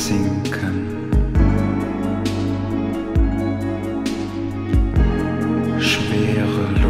sinken. Schwere Luft.